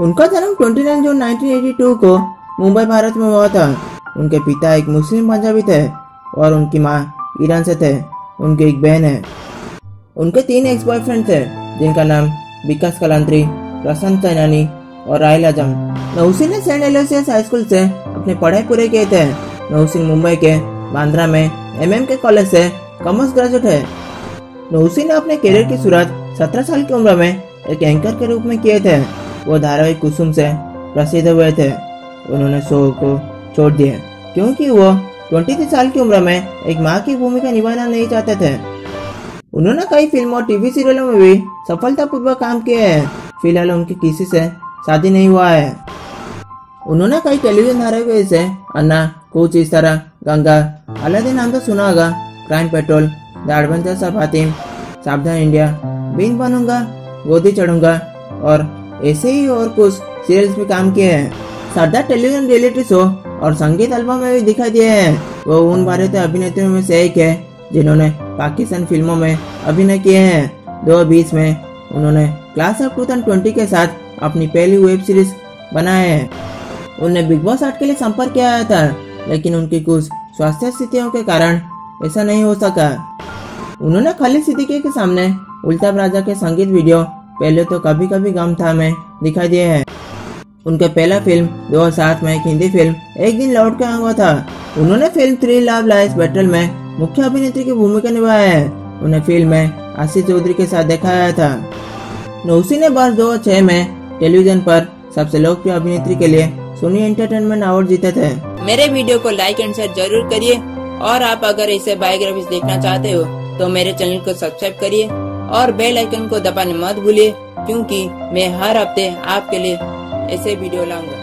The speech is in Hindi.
उनका जन्म 29 जून 1982 को मुंबई, भारत में हुआ था। उनके पिता एक मुस्लिम पंजाबी थे और उनकी माँ ईरान से थे। उनकी एक बहन है। उनके तीन एक्स बॉयफ्रेंड थे, जिनका नाम विकास कलांत्री, प्रशांत सैनानी और राहिल आज़म। नौसिन ने सेंट एलोसियस हाई स्कूल से अपनी पढ़ाई पूरे किए थे। नौसिन मुंबई के बांद्रा में एमएम के कॉलेज से कॉमर्स ग्रेजुएट है। नौसिन ने अपने करियर की शुरुआत 17 साल की उम्र में एक एंकर के रूप में किए थे। वो धारावाहिक कुसुम से प्रसिद्ध हुए थे। उन्होंने शो को छोड़ दिया, क्योंकि वो 23 साल की उम्र में एक माँ की भूमिका निभाना नहीं चाहते थे। उन्होंने कई फ़िल्मों और टीवी सीरियलों में भी सफलतापूर्वक काम किए हैं। फ़िलहाल उनकी किसी से शादी नहीं हुआ है। उन्होंने कई टेलीविज़न धारावाहिक जैसे अन्ना कुछ इस तरह, गंगा, अलादीन नाम तो सुना होगा, Crime Patrol The Adventures of Hatim Savdhaan India, Bean बनूँगा, गोदी चढ़ूँगा और ऐसे ही और कुछ सीरियल्स में काम किए हैं। सरदार टेलीविज़न रियलिटी शो और संगीत एल्बम में भी दिखाई दिए हैं। वो उन भारतीय अभिनेत्रियों में से एक है, जिन्होंने पाकिस्तान फ़िल्मों में अभिनय किए हैं। 2020 में उन्होंने क्लास ऑफ़ 2020 के साथ अपनी पहली वेब सीरीज़ बनाए हैं। उन्हें बिग बॉस आर्ट के लिए संपर्क किया था, लेकिन उनकी कुछ स्वास्थ्य स्थितियों के कारण ऐसा नहीं हो सका। उन्होंने खालिद सिद्दीकी के सामने उल्ताब राजा के संगीत वीडियो पहले तो कभी कभी गम था में, दिखाई दिए हैं। उनका पहला फ़िल्म 2007 में एक हिंदी फ़िल्म एक दिन लौट के हुआ था। उन्होंने film three love life battle में मुख्य अभिनेत्री की भूमिका निभाया है। उन्हें फ़िल्म में आशीष चौधरी के साथ दिखाया था। नौसी ने वर्ष 2006 में टेलीविज़न पर सबसे लोकप्रिय अभिनेत्री के लिए सोनी एंटरटेनमेंट अवार्ड जीते थे। मेरे वीडियो को लाइक एंड शेयर ज़रूर करिए। और आप अगर इसे बायोग्राफी देखना चाहते हो तो मेरे चैनल को सब्सक्राइब करिए। और बेल आइकन को दबाने मत भूलिए, क्योंकि मैं हर हफ़्ते आपके लिए ऐसे वीडियो लाऊँगा।